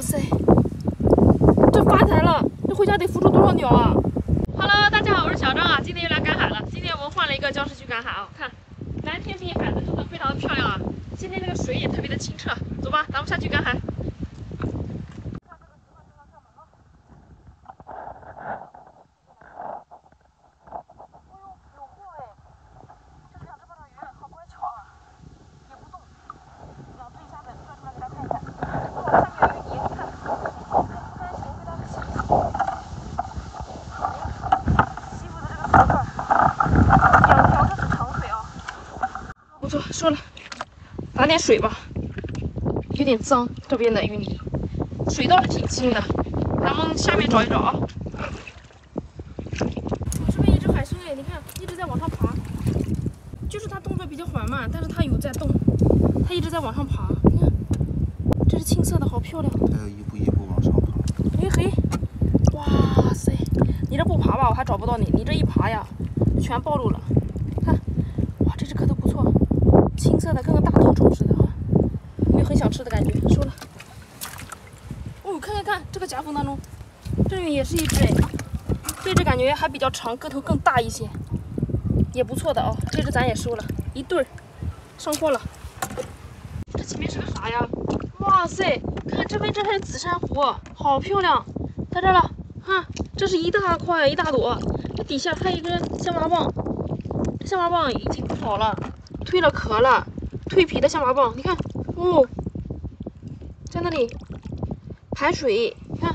哇塞，这发财了！这回家得孵出多少鸟啊？Hello，大家好，我是小张啊，今天又来赶海了。今天我们换了一个礁石去赶海啊，看蓝天碧海的，真的非常的漂亮啊。今天这个水也特别的清澈，走吧，咱们下去赶海。说了，打点水吧，有点脏。这边的淤泥，水倒是挺清的。咱们下面找一找啊。我这边一只海参哎，你看一直在往上爬，就是它动作比较缓慢，但是它有在动，它一直在往上爬。你看，这是青色的，好漂亮。它要一步一步往上爬。嘿嘿，哇塞，你这不爬吧，我还找不到你。你这一爬呀，全暴露了。看，哇，这只壳都不错。青色的，大头虫似的啊！有没有很想吃的感觉？收了。哦，看看看，这个夹缝当中，这里也是一只哎，这只感觉还比较长，个头更大一些，也不错的哦。这只咱也收了一对儿，上货了。这前面是个啥呀？哇塞，看这边这还是紫珊瑚，好漂亮，在这了。看，这是一大块一大朵，这底下还有一根象拔蚌，这象拔蚌已经不好了。蜕了壳了，蜕皮的象拔蚌，你看，哦，在那里排水，你看，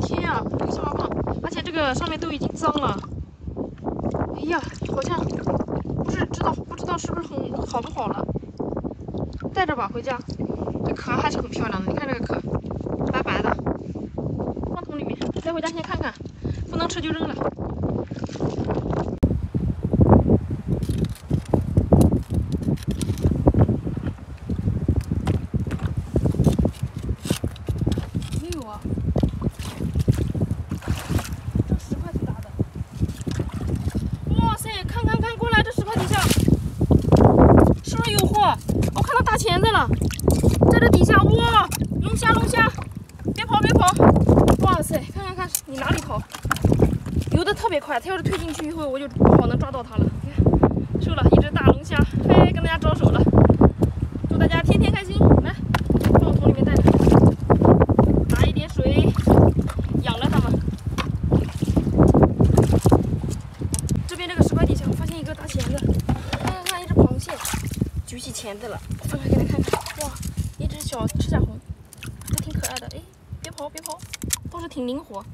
天啊，这个象拔蚌，而且这个上面都已经脏了，哎呀，好像不是知道不知道是不是很好不好了，带着吧回家，这壳还是很漂亮的，你看这个壳，白白的，放桶里面，带回家先看看，不能吃就扔了。大钳子了，在这底下哇，龙虾龙虾，别跑别跑，哇塞，看看看，你哪里跑？游的特别快，它要是推进去以后，我就不好能抓到它了。你看，收了一只大龙虾，嘿，跟大家招手了，祝大家天天开心。来，放桶里面带着，打一点水，养着它们。这边这个石块底下，我发现一个大钳子，看看看，一只螃蟹。举起钳子了，放开给他看看。哇，一只小赤甲红，还挺可爱的。哎，别跑别跑，倒是挺灵活。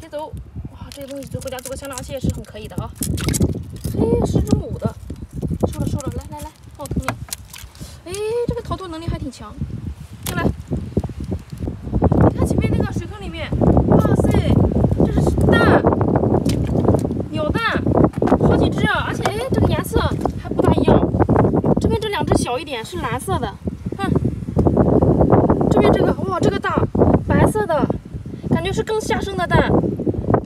别走。哇，这些东西就回家做个香辣蟹是很可以的啊。哎，是只母的。收了收了，来来来，放我桶里。哎，这个逃脱能力还挺强。进来。你看前面那个水坑里面，哇塞，这是蛋，鸟蛋，好几只啊，而且哎，这个颜色。两只小一点，是蓝色的，看这边这个，哇，这个大，白色的，感觉是刚下生的蛋，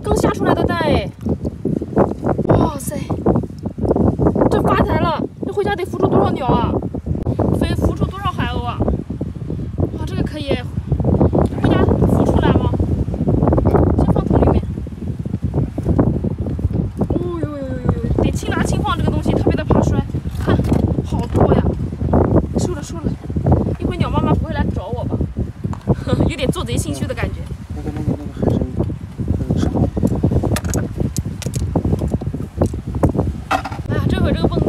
刚下出来的蛋哎，哇塞，这发财了，这回家得孵出多少鸟啊？有点做贼心虚的感觉。哎呀，这会这个蹦。